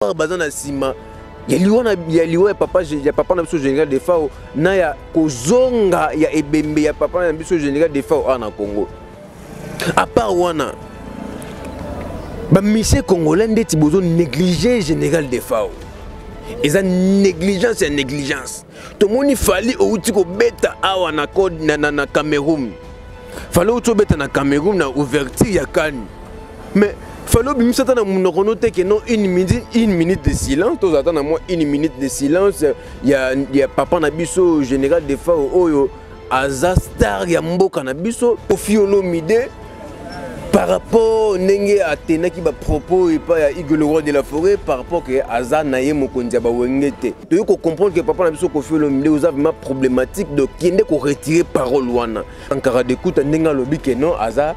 pouvoir baza na nsima ya liwa na ya liwa ya papa ya papa na biso général defao na ya kozonga ya ebembe ya papa na biso général defao awa na congo apart wana bamisie congolais ndeti bozo néglige général defao eza négligence ya négligence tomoni fali outi kobeta awa na, na, na, na cameroun fale outi obeta na cameroun na ouverture ya kani mais fale obimisa ata na monoko no te ke non une minute, une minute de silence tozala ata na mwa une minute de silence ya, ya papa na biso général de fao oyo aza star ya mboka na biso ofiolomide par rapport ndenge atendaki bapropos epai ya igolo roi de la forêt par rapport ke aza na ye mokonzi ya bawenge te toyei kocomprendre ke papa na biso kofi olomide oza vraiment problématique donc kende koretire parole wana sankara dekuta ndenge alobi ke non aza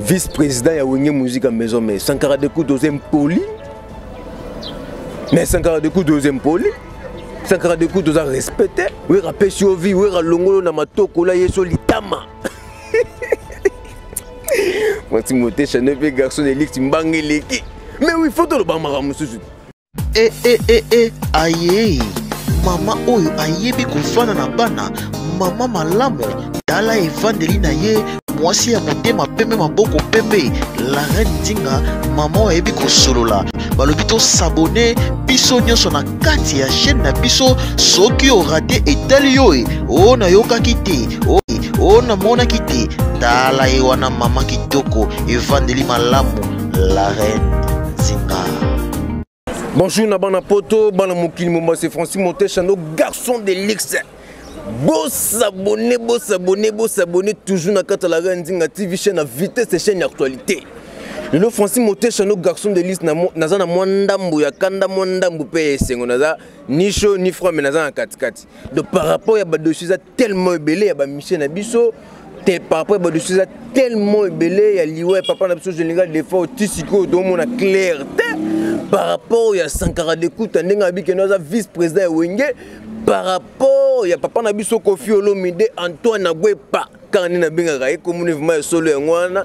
vice président ya wenge musique ya maison mais sankara dekuta oza impoli mais sankara dekuta oza impoli sankara dekuta oza respecte wera apesi yo vi wera longolo na matokola ye so litama matimote chanel mpe garçon elixi mbanga eleki mais wi fo tolobaka makambo mosusu E, e, e, e, ayei mama oyo ayebi kofana na bana mama malamu tala efandeli na ye mwasi ya motema pembe maboko pembe la reine nzinga mama oyo ayebi kosolola balobi tosabone biso nyonso na kati ya chaîne na biso soki orate etali yo e o oh, nayokaki te o oh, namonaki te tala ye wana mama kitoko evandeli malamu la reine Bonjour na bana poto, bana mokili momba c'est Francis Motesha, nos garçons de luxe. Beau s'abonner, beau s'abonner, beau s'abonner toujours na kata la Nzinga TV chaîne à vitesse et chaîne d'actualité. lelo francis motesha no garçon de liste naza na mwa ndambo ya kanda mwa ndambo mpe ya esengo naza ni chaud ni froid me naza na katikati donc par rapport ya badosi eza tellement ebele ya bamisie na biso te par rapport ya badosi eza tellement ebele ya liwa ya papa na biso général defort ti sikoyo tomona clair te par rapport ya sankara dekuta ndenge abikeno aza vice président ya wenge par rapport ya papa na biso kofi olomide antoine agwepa kaka nde nabengaka ye komona evuma ya solo yango wana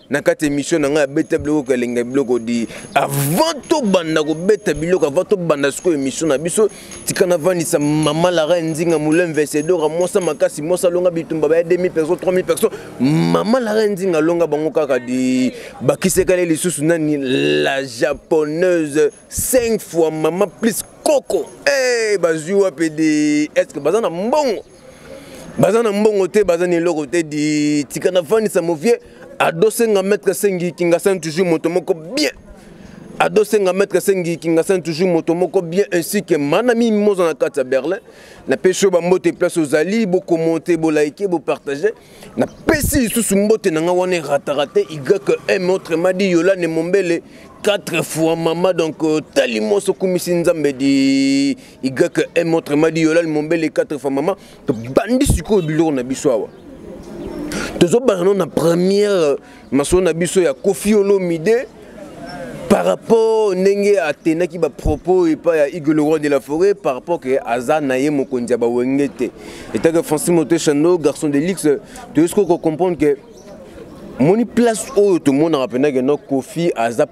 na kati émission na ngai abeta biloko kolenga biloko di avant tobanda kobeta biloko avant tobanda sikoyo émission na biso tika navandisa mama lara nzinga moulin vesedora mwasa makasi mwasa alonga bitumba baya 2000 personnes 3000 personnes mama lara nzinga alonga bango kaka di bakisekale lisusu nani la japonaise 5 fois mama plus koko hey, eh, bazwi wapi di estce baza na mbongo baza na mbongo te baza na eloko te di tika na vandisa movie adosenga maître sengi kingasani toujours moto moko bien adosenga maître sengi kingasani toujours moto moko bien ainsi que mana mimoza na kati ya berlin napesi yo bambote place ozali bokomonte bolaike bopartage napesi lisusu mbote na ngai wana eratarate ym autre madi yolane mombele 4 fois mama donc euh, tali moso kumisi nzambe di YM montre m'a dit Yolal Mombele 4 fois maman tobandi sikoyo biloko na biso awa tozobanda no na première euh, masolo na biso ya Koffi Olomide par rapport ndenge atendaki bapropos epai ya igle roi de la forêt par rapport ke aza na ye mokonzi ya bawenge te etake francis motechano garçon de lix toyesikoki kocomprendre ke moni place oyo tomonaka mpenza ke no kofi aza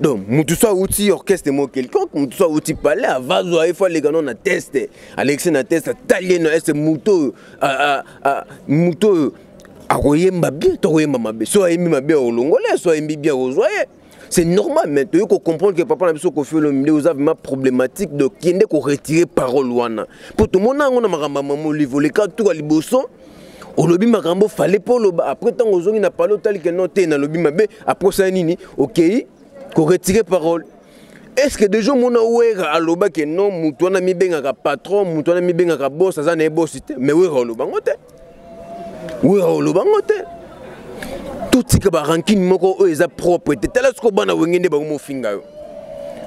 donc motu so awuti orchestre moko quelconque motu so awuti pale avazwa ye fo aleka no na teste alekisi na teste atali ye na este motu oyo motu oyo akoyemba bien to akoyemba mabe so ayembi mabe akolongola ye so ayembi bien akozwa ye c'est normal mais toyei kocomprendre que papa na biso kofi olomide oza vraiment problématique de kende koretirer parole wana mpo tomona yango na makambo ya mama olive oleka tuka liboso olobi makambo fale mpo oloba après ntango ozongi na pale otali ke no te nalobi mabe après osali nini okei koretire parole est ce que deja omona wera aloba ke non moto wana mibengaka patron moto wana mibengaka bos aza na ye bosi te mais wera oloba yango te wera oloba yango te totika barankine moko oyo eza propre te tala sikoyo bana wenge nde bango mofinga yo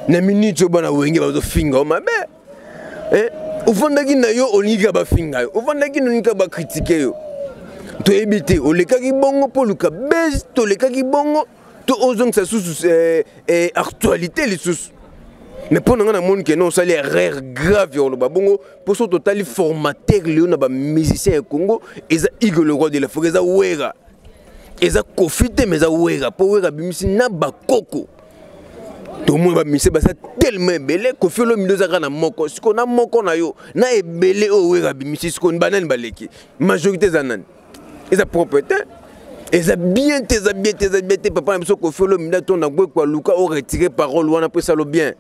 na minute oyo bana wenge bazofinga yo mabe eh, ofandaki na yo olingi ka bafinga yo ofandaki na olingi ka bakritike yo toyebi te olekaki bongo mpo oluka base tolekaki bongo to ozongisa susu eh, eh, actualité lisusu mais mpo na ngai namoni kena osali erreur grave ya koloba bongo mpo soki totali formateur leo na bamusicien ya congo eza igo le roi de l'afrique eza wera eza kofi te mais eza wera mpo wera abimisi na bakoko tomoni bamise baza telema ebele kofi olomide ozaka na moko siko na moko na yo na ebele oyo wera abimisi siko banani baleki majorité eza nani eza propre te eza bien te eza bien te eza bien te papa na biso kofi olomide atonda gwekwa luka o retire parole wana mpo esalo bien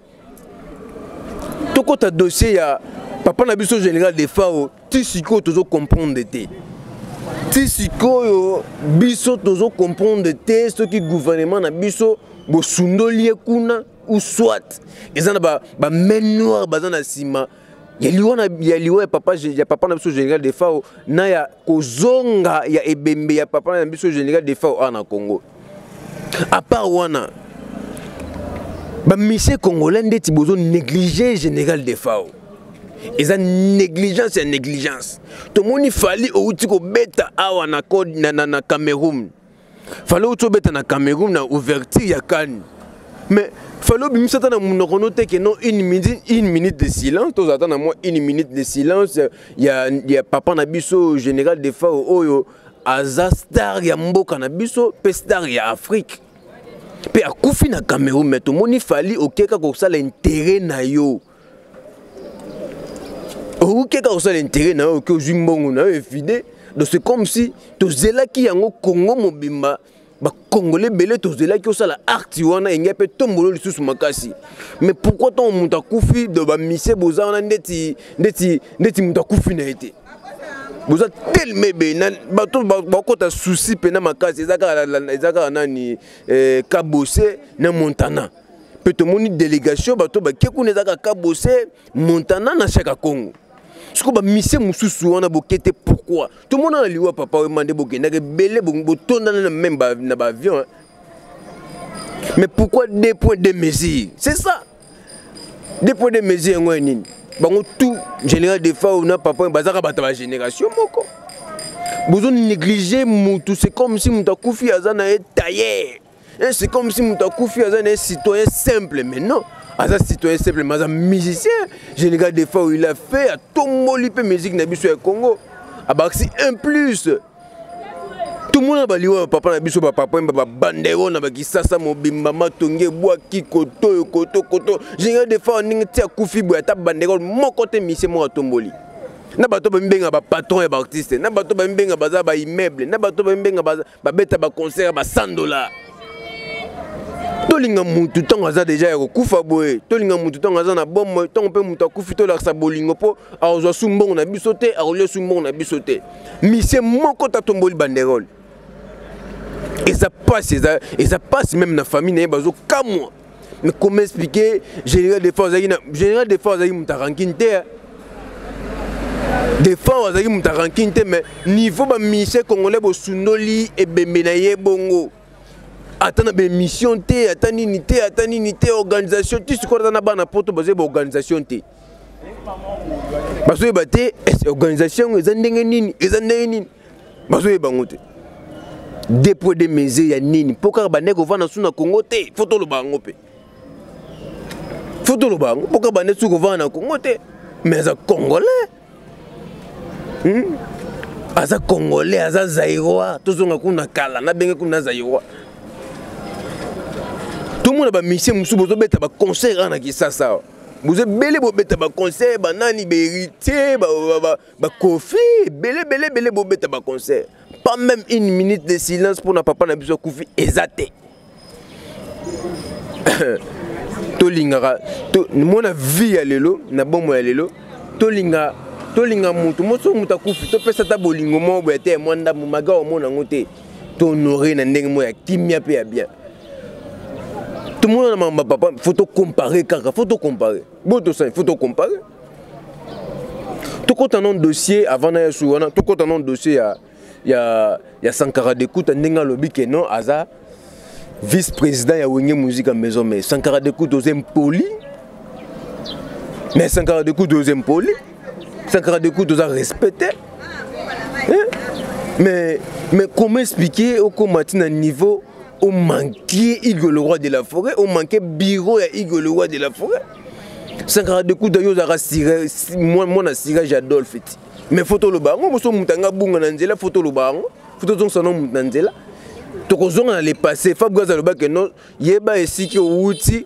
tokɔta dossier ya papa na biso général defao ti sikoyo tozo comprendre te ti sikoyo biso tozo comprendre te soki gouvernement na biso bosundoli ye kuna ou soit eza na bamain noire baza na nsima ya liwa na ya liwa ya papa ya papa na biso général defao na ya kozonga ya ebembe ya papa na biso général defao awa na congo à part wana bamise congolais ndeti bozo néglige général defao eza négligence ya négligence tomoni fali outi kobeta awa na, na, na, na cameroun fali outi obeta na cameroun na ouverture ya kani mais fali obimisa ata na monoko no te keno une minute, une minute de silence tozala ata na mwa une minute de silence ya, ya papa na biso général defao oyo oh, aza star ya mboka na biso mpe star ya afrique mpe akufi na cameroun me tomoni fali okeka kosala intere na yo okeka kosala intere na yo oke ozwi mbongo na yo evide donc c'est comme si tozelaki yango congo mobimba bakongole ebele tozelaki osala arti wana engai mpe tombolo lisusu makasi mais pourkui ntango moto akufi do bamisie boza wana ndeti ndeti ndeti moto akufi na ye te boza telema ebele bato bakota susi mpe na makasi eza kaka nani eh, kabose na montana mpe tomoni délégation bato bake kuna eza kaka kabose montana na shaka congo sikoyo bamise mosusu wana boke te pourkoi tomona na liwa papa oyema nde bokendaka ebele botondana na meme na baavion mais pourquoi deux points de mesure c'est ça deux points de mesure yango ya nini bango tout général defao na papa bazaka bato ya bagénération moko bozo néglige motu c'est comme si moto akufi aza na ye taillere Et eh, c'est comme si moto akufi aza na citoyen simple mais non aza citoyen simple mais aza musicien je ne garde fois où il a fait atomboli mpe musique na biso ya congo abakisi un plus tomona baliwa papa na biso bapapwemba babandero na bakisasa mobimba matongi ebwaki kotoyo kotokoto général de fa ndenge ti akufi boye ata bandero moko te misie moko atomboli na bato bamibenga bapatron ya baartiste na bato bamibenga baza baimmeuble na bato bamibenga baza babeta baconcert ya ba 100 dollars tolinga mutu ntango aza deja ya kokufa boye tolinga mutu ntango aza na bomo ntango mpe mutu akufi tolakisa bolingo mpo akozwa su mbongo na biso te akolia su mbongo na biso te misie moko tatomboli banderole eza mpasi eza mpasi meme na famille na ye bazokamwa mais comment expliquer général de fois azalaki na général de fois azalaki moto ya rankine te hein. de fois azalaki moto ya rankine te mais niveau bamusicien congolais bosundoli ebembe na ye bongo ata na baémission te ata nini te ata nini te organisation ti sikoyo ata na bana poto bazali baorganisation te bazoyeba te organisation yango eza ndenge nini eza ndenge nini bazoyeba yango te depo de mesure ya nini mpo kaka bandeki kovanda su na congo te fo toloba yango mpe fo toloba yango mpo kaka bandeki su kovanda na congo te mais aza congolais hmm? aza congolais aza zairois tozonga kuna kala nabenge kuna zairois tomona bamisie mosusu bozobeta baconcert awa na kisasa awa boza ebele bobeta baconcert banani baheritier bakofi ebele ebele ebele bobeta baconcert pas même une minute de silence mpo na papa na biso akufi eza te tolingaka mona vie ya lelo na bomo ya lelo tolinga tolinga motu mo soki moto akufi topesa ata bolingo moko boye te ya mwa ndambo maga omona yango te tohonore na ndenge moko ya kimia mpe ya bien tomonana makambo papa fo tocompare kaka fo tocompare boyo tosani fo tocompare tokɔta non dossier avant na yesu wana tokɔta non dossier ya, ya, ya sankara dekuta ndenge alobi ke non aza vice président ya wenge musika maison mais sankara dekuta oza impoli mais sankara dekuta oza impoli sankara dekuta oza respecte eh? mais, mais comment expliquer okoma ti na niveau au manquer Hugo le roi de la forêt, au manquer bureau ya Hugo le roi de la forêt. Sankara de kuda yo zaka sira moi moi na sira j'adolphe. Mais photo le bango moso mutanga bunga na nzela photo le bango, photo donc son nom na nzela. Tokozonga na le passé, Fabio Zaloba que non, yeba esiki outi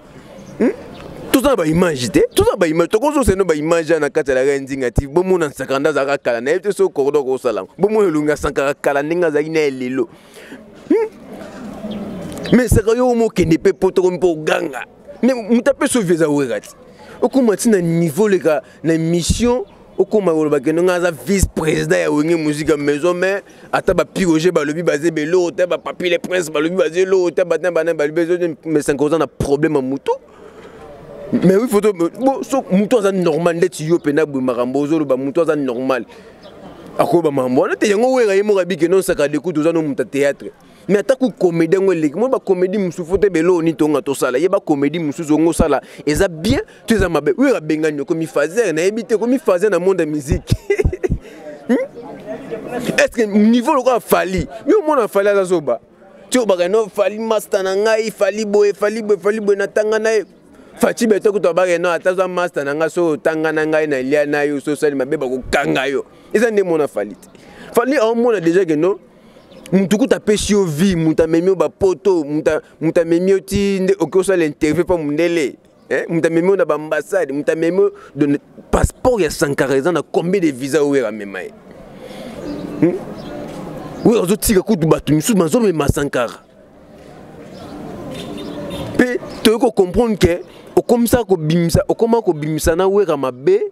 hmm? toza na baimage te toza na baimage tokozozela no baimage na kati ya laka ya nzinga ti bomona nsakara nde azalaka kala nayebi te soki kordo akosalama bomona elongi ya sankara kala ndenge azalaki na ye lelo hmm? me saka yo omokende mpe po tokomi mpo oganga me moto apesi ovi eza wera ti okoma ntina niveau leka na mission okoma koloba kende ngai aza vice président ya wenge musika maison mais ata bapiroge balobi baza ebele oyo ta bapapi le prince balobi baza ele oyo ta bana bana balobi emesanka oza na problème ya motu mais wi foto so motu aza normal ndeti yo mpenza boye makambo ozoloba motu aza normal akoyeba makambo wana te yango wera ye moko abike nonsaka dekutu oza no moto ya théâtre mais atako comédie yango eleki moi bacomédie mosusu fo te belo oni tonga tosala ye bacomédie mosusu ongo osala eza bien to eza mabe oyo abengani okomi faser nayebi te okomi faser na monde ya miziki hmm? est ce que niveau lokola fali yo omona fali aza zoba ti obaka no fali masta na ngai fali boye fali boye fali boye natanga na ye faci beto kutu abaka no ata za masta na ngai so otanga na ngai na lia na yo so osali mabe bakokanga yo eza nde mona fali te fali aomona deja ke no mutu kutu apesi yo vie mutu amemi yo bapoto mutu amemi yo ti nde okoki osala interview mpo mundele eh, mutu amemi yo na baambassade mutu amemi yo passeport ya sankara eza na combien de visa oyo amema ye hmm? oyo azotika kutu bato misusu bazomema sankara mpe toyei kocomprendre ke okomisa kobimisa okoma kobimisa na wera mabe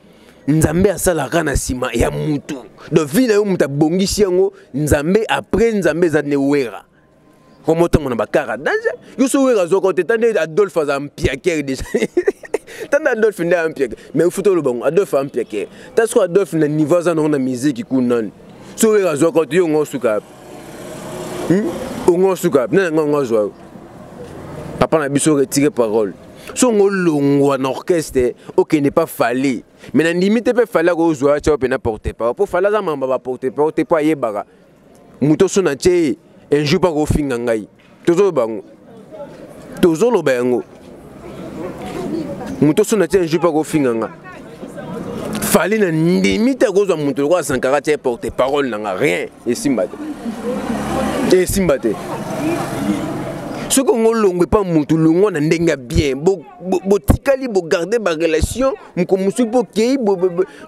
nzambe asalaka na nsima ya mutu donc vie na yo moto abongisi yango nzambe après nzambe eza ne wera omo ntango na bakara dange yo so wera azwaka ote tande adolphe aza mpiakere déjà tande adolphe nde ampiakere mais ofuta oloba ngo adolphe ampiakere ta soko adolphe na niveau aza nango na miziki ku nani so wera azwaka ote yo ongo osuka yape hmm? ongo osuka yape nani yango yango azwa yo papa na biso retire parole songo olongwa na orchestre okende mpa fale me na ndimi te mpe fale akozwa atya mpe na porte parole mpo fale aza mamba baporte parole te mpo ayebaka moto oso na tye ye un jour mpe akofinga ngai tozoloba yango tozoloba yango moto oso na tye un jour mpe akofinga ngai fali na ndimi te kozwa moto lokola sankara tie porte parole na nga rien esimba te esimba te soki ongo olongwe mpa motu longwa na ndenge ya bien botikali bo, bo bogarde barelation moko mosuki mpo okei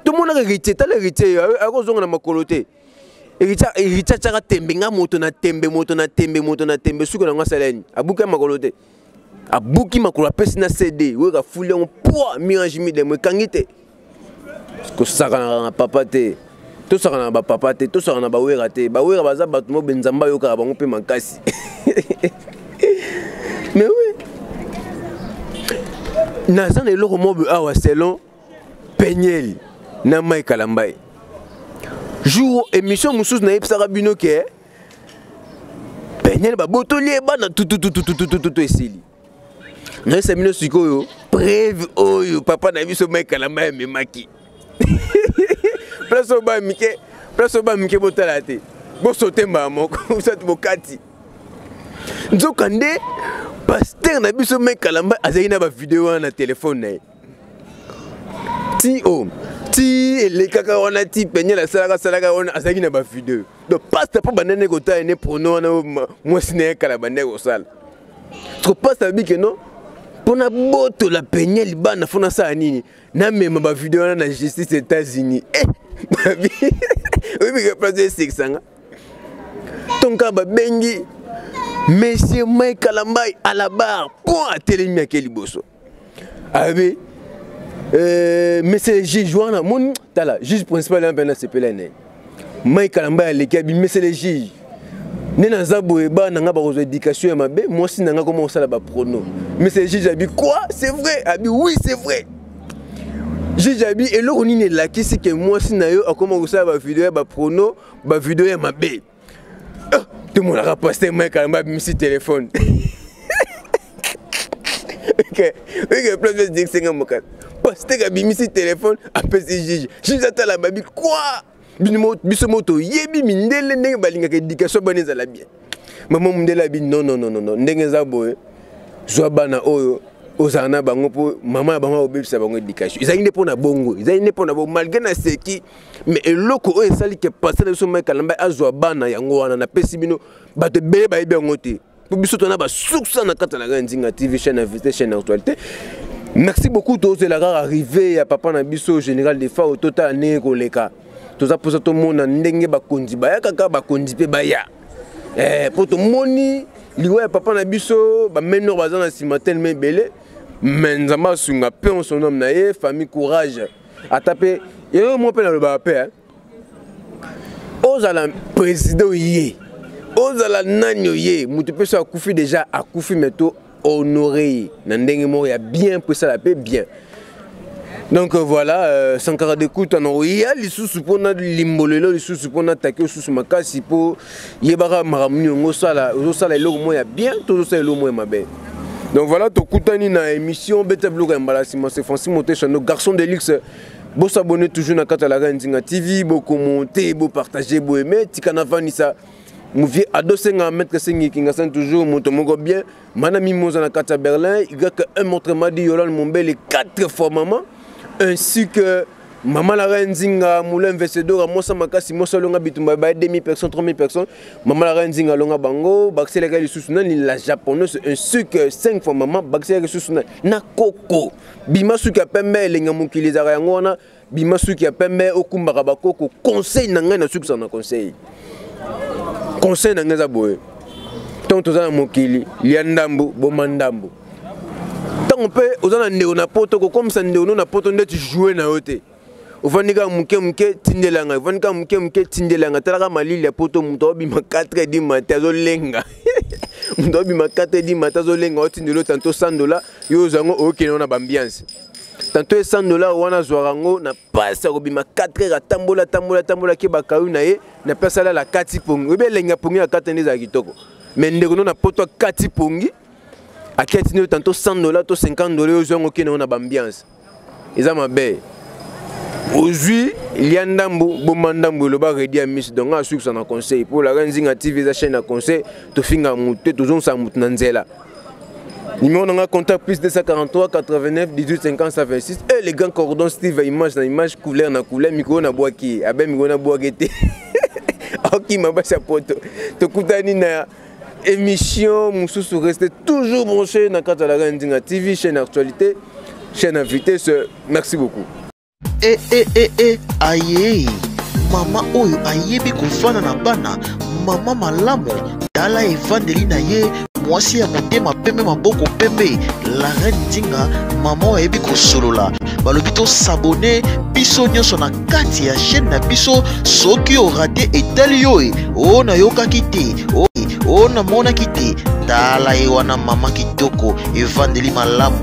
tomonaka ritie tala ritie akozonga na makolo te ritie atyaka tembe nga moto na tembe moto na tembe moto na tembe suki nango asala nini abuki ya makolo te abuki makolo apesi na cd weka fuli yango pwa mirange midemo ekangi te kosakanaka na papa te tosaka na bapapa te tosaka na bawera te bawera baza bato mobe nzambe ayokaka bango mpe makasi mais oui naza na eloko mobe awa selon peniel na mai kalambai jour émission mosusu nayebisaka bino ke peniel babotoli ye bana tutututututututu esili nayesa bino sikoyo preve oyo papa na biso maikalamba yamemaki place oyo ba mike place oyo ba mike botala te bosote mbala moko osati bokati nzokande paster na biso maikalamba azali na bavideo wana na telefone na ye ti o oh, ti elekaka wana ti peniel asalaka asalaka wana azalaki na bavideo donc pasta mpo banda nde kotala ne prono wana mwasi na ye kala banda ye kosala soko pasta alobi ke non mpo nabotola peniel bana fo nasala nini namema bavideo wana na justice états-unis eh, babi oyebika place esekisanga tonka babengi monsieur mike kalambai à la barre mpo atelemi ake liboso ayebi euh, mese juge wana moni tala juge principal yana mpe nasepela na ye mai kalamba ya leki abi mese le juge nde naza boye bana na ngai bakozwa éducation ya mabe mwasi na ngai koma kosala baprono mese le juge abi quoi c'est vrai abi oui c'est vrai juge abi eloko nini elakisi ke mwasi na yo akoma kosala bavideo ya baprono bavideo ya mabe tomonaka paster mike alamba abimisi telefone oyike place pe dikisenga mokasi paster abimisi telefone apesi juge juge atala babi kua biso moko toyebi mindele ndenge balingaka éducation bana ezala bien mama mondele abi nonnonono ndenge eza boye zwa bana oyo ozala na bango mpo mama ya bango akobebisa bango éducation ezalaki nde mpo na bongo ezalaki nde mpo na bongo malgré na seki mais eloko oyo esali ke pasteur na biso mike kalamba azwa bana yango wana napesi bino bato ebele bayebi yango te mpo biso tona basukusa na kati ya laka ya nzinga tv chaîne invité chaîne actualité merci beaucoup tozela kaka arrive ya papa na biso général defao totala ndenge koleka toza mposa tomona ndenge bakonzi bayaka kaka bakonzi mpe baya eh, mpo tomoni liwa ya papa na biso bamenor baza na nsima telema ebele me nzambe asunga mpe onsonome na ye famille courage ata mpe yango moko mpe nalobaka mpe eh. ozala président oye ozala nani oye moto mpe so akufi déjà akufi me to honore ye na ndenge moko ya bien mpo esala mpe bien donc euh, voilà euh, sankara dekuta na oya lisusu mpo na limbolelo lisusu mpo natake osusu makasi mpo yebaka makambo nini yango osala ozosala eloko moko ya bien to ozosala eloko moko ya mabe donc voilà tokutani na émission beta biloko ya mbala nsima se francis motesha no garçon de luxe bosabone toujours na kati ya laka nzinga tv bokomonte bopartage boyeme tika navandisa muvie adosenga maître sengi kingasani toujours moto moko bien Mana Mimosa na kati ya Berlin, il y a qu'un montre m'a dit Yolande Mombele quatre fois maman, ainsi que mama la reine zinga moulin vesedora mosa makasi mosa longa bitumba ba 2000 personnes 3000 personnes mama la reine zinga longa bango bakisela ka lisusu na la japonaise un sucre 5 fois mama bakisela ka lisusu na na koko bima suka pembe elenga mokili ezaka yango wana bima suki ya pembe okumbaka bakoko conseil na ngai nasukisa na conseil conseil na ngai eza boye ntango toza na mokili lia ndambo boma ndambo ntango mpe oza na ndeko na poto kokomisa ndeko no na poto ndeti joue na yo te ofandi kaka moke moke tindela ngai ofandi kaka moke moke tindela ngai talaka malili ya poto moto aobima 4 edi mate azolenga moto aobima 4 edi mate azolenga otindela yo tanto 100 dola yo ozango okende wana baambiance tanto ye 100 dollar wana azwaka yango na mpasi akobima 4 heure atambola atambola atambola ake bakayu na ye na mpasi alala akati pongi oyebi elengi ya pongi na kati nde ezala kitoko me ndeko no na poto akati pongi aketi nde tanto 100 dollar to 50 dollar ozwa yango okende yango na baambiance eza mabe ozwi lia ndambu boma ndambu eloba redi ya miso donc asukisa na conseil mpo laka nzinga tv eza chaine ya conseil tofinga motu te tozongisa motu na nzela Numéro na nga contact plus 243 89 18 50 126 eh, le grand cordon Steve image na image couleur na couleur mikolo na bwaki abe ah mikolo na bwaki te okima basi ya poto tokutani na émission mosusu reste toujours branché na kati ya la Nzinga TV chaîne actualité chaîne invité merci beaucoup e e e e aye mama oyo ayebi kofanda na bana mama malamu tala efandeli na ye mwasi ya motema pembe maboko pembe la reine nzinga mama oyo ayebi kosolola balobi tosabone biso nyonso na kati ya chaîne na biso soki orate etali yo e o nayokaki te o o namonaki te tala ye wana mama kitoko evandeli malamu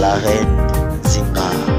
la reine nzinga